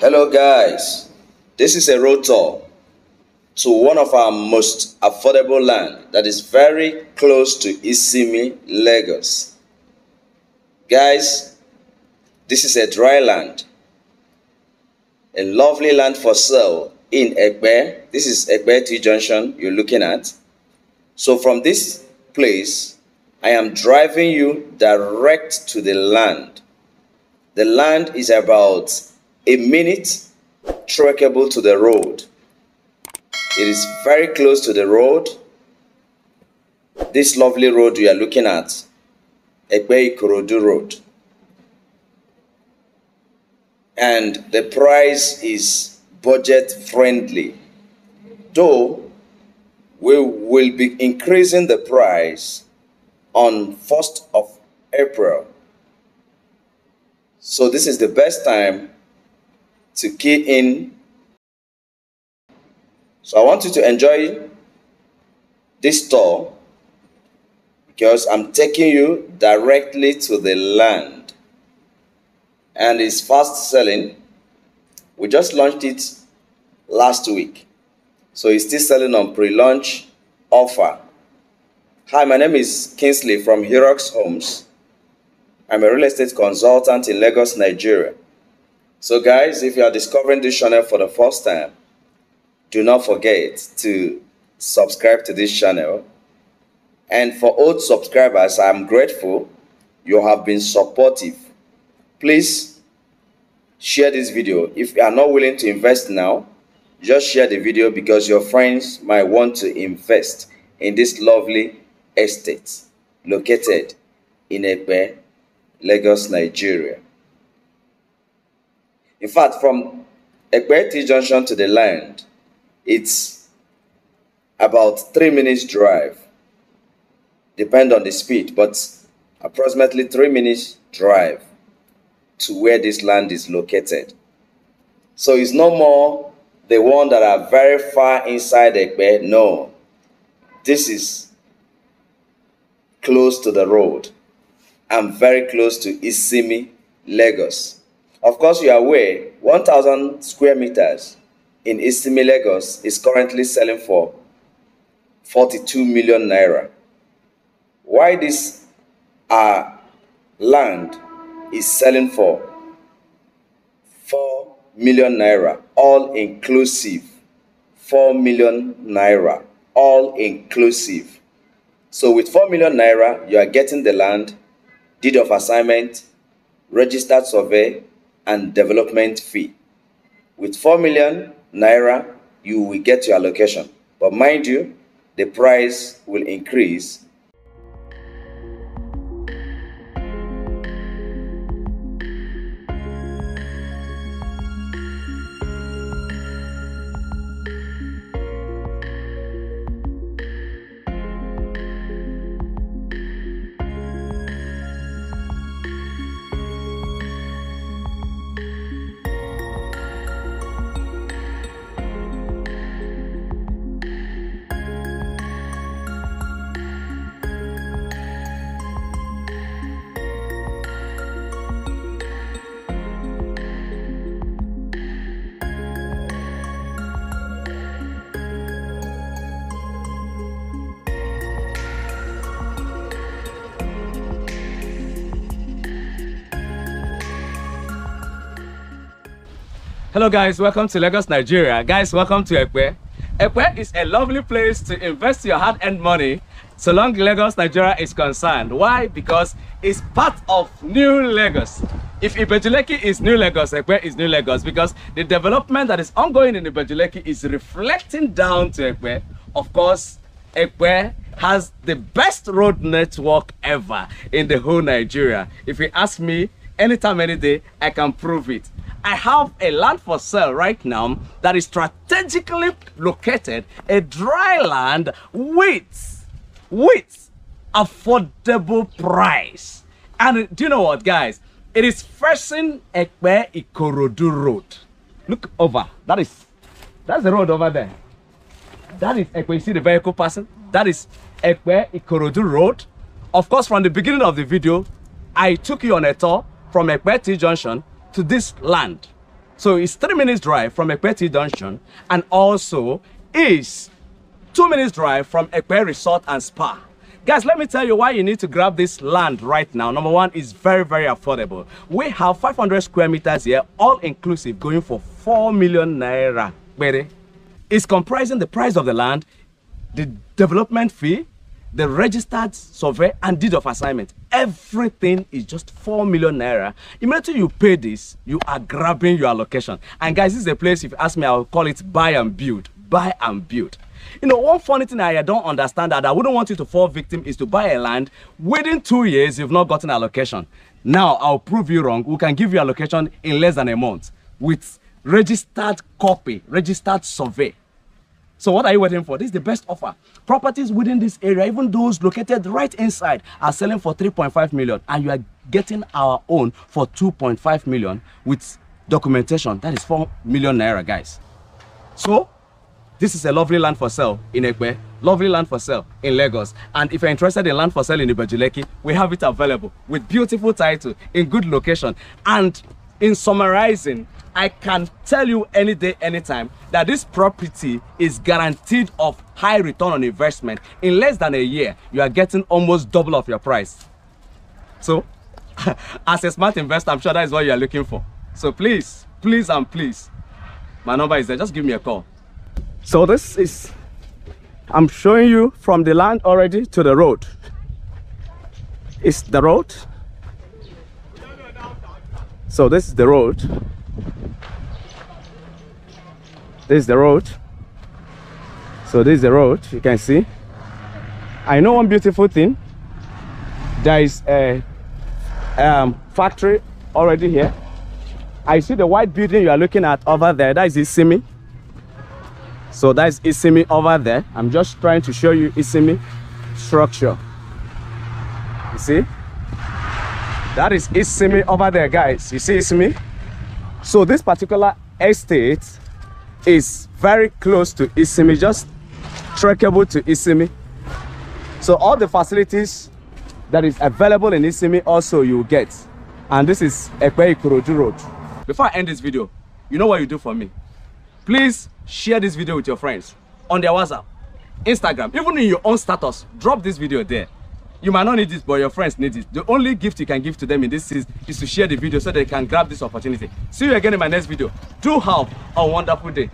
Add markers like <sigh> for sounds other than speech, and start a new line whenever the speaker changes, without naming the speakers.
Hello guys, this is a road tour to one of our most affordable land that is very close to Isimi, Lagos. Guys, this is a dry land, a lovely land for sale in Epe. This is Epe T Junction you're looking at. So from this place, I am driving you direct to the land. The land is about a minute trackable to the road. It is very close to the road. This lovely road we are looking at, Epe Ikorodu Road. And the price is budget friendly. Though we will be increasing the price on 1st of April. So this is the best time to key in. So I want you to enjoy this tour because I'm taking you directly to the land and it's fast selling. We just launched it last week. So it's still selling on pre-launch offer. Hi, my name is Kingsley from Herox Homes. I'm a real estate consultant in Lagos, Nigeria. So guys, if you are discovering this channel for the first time, do not forget to subscribe to this channel. And for old subscribers, I'm grateful you have been supportive. Please share this video. If you are not willing to invest now, just share the video because your friends might want to invest in this lovely estate located in Epe, Lagos, Nigeria. In fact, from Epe T Junction to the land, it's about three minutes drive. Depend on the speed, but approximately three minutes drive to where this land is located. So it's no more the one that are very far inside Epe. No, this is close to the road and very close to Isimi, Lagos. Of course, you are aware 1,000 square meters in Isimi, Lagos is currently selling for 42 million naira. Why this uh, land is selling for 4 million naira, all inclusive. 4 million naira, all inclusive. So with 4 million naira, you are getting the land, deed of assignment, registered survey, and development fee. With 4 million naira, you will get your allocation. But mind you, the price will increase
Hello guys, welcome to Lagos, Nigeria. Guys, welcome to Epe. Epe is a lovely place to invest your hard-earned money so long Lagos, Nigeria is concerned. Why? Because it's part of New Lagos. If Ibeju Lekki is New Lagos, Epe is New Lagos because the development that is ongoing in Ibeju Lekki is reflecting down to Epe. Of course, Epe has the best road network ever in the whole Nigeria. If you ask me, anytime, any day, I can prove it. I have a land for sale right now that is strategically located, a dry land with, with affordable price. And do you know what, guys? It is facing Epe Ikorodu Road. Look over. That is, that's the road over there. That is Epe. You see the vehicle passing? That is Epe Ikorodu Road. Of course, from the beginning of the video, I took you on a tour from Epe T Junction to this land. So it's three minutes drive from Epe T Junction and also is two minutes drive from Epe Resort and Spa. Guys, let me tell you why you need to grab this land right now. Number one, is very, very affordable. We have 500 square meters here, all inclusive, going for 4 million naira. Baby. It's comprising the price of the land, the development fee, the registered survey and deed of assignment everything is just 4 million naira. Immediately you pay this you are grabbing your allocation. And guys this is a place if you ask me i'll call it buy and build buy and build. You know one funny thing i don't understand that i wouldn't want you to fall victim is to buy a land within two years you've not gotten allocation. Now i'll prove you wrong. We can give you allocation in less than a month with registered copy registered survey so what are you waiting for? This is the best offer. Properties within this area, even those located right inside, are selling for 3.5 million, and you are getting our own for 2.5 million with documentation. That is 4 million naira, guys. So this is a lovely land for sale in Ekpe, lovely land for sale in Lagos. And if you're interested in land for sale in Ibejuleki, we have it available with beautiful title in good location. And in summarizing, I can tell you any day, anytime that this property is guaranteed of high return on investment. In less than a year, you are getting almost double of your price. So, <laughs> as a smart investor, I'm sure that is what you are looking for. So please, please and please, my number is there. Just give me a call. So this is, I'm showing you from the land already to the road. It's the road. So this is the road. This is the road. So this is the road you can see. I know one beautiful thing. There is a um, factory already here. I see the white building you are looking at over there. That is isimi. So that's isimi over there. I'm just trying to show you isimi structure. You see? That is isimi over there guys. You see isimi? So this particular estate is very close to Isimi, just trackable to Isimi. So all the facilities that is available in Isimi also you get. And this is Ekpe Ikorodu Road. Before I end this video, you know what you do for me? Please share this video with your friends on their WhatsApp, Instagram, even in your own status. Drop this video there. You might not need this, but your friends need it. The only gift you can give to them in this is, is to share the video so they can grab this opportunity. See you again in my next video. Do have a wonderful day.